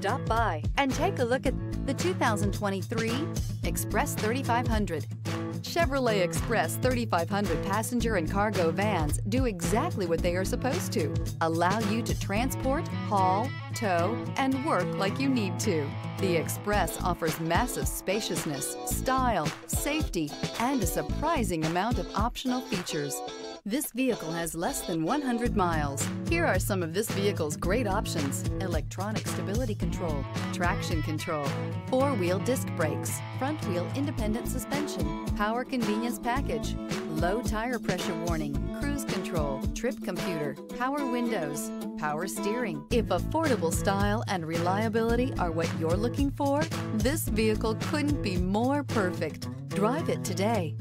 Stop by and take a look at the 2023 Express 3500. Chevrolet Express 3500 passenger and cargo vans do exactly what they are supposed to. Allow you to transport, haul, tow, and work like you need to. The Express offers massive spaciousness, style, safety, and a surprising amount of optional features. This vehicle has less than 100 miles. Here are some of this vehicle's great options. Electronic stability control, traction control, four-wheel disc brakes, front-wheel independent suspension, power convenience package, low tire pressure warning, cruise control, trip computer, power windows, power steering. If affordable style and reliability are what you're looking for, this vehicle couldn't be more perfect. Drive it today.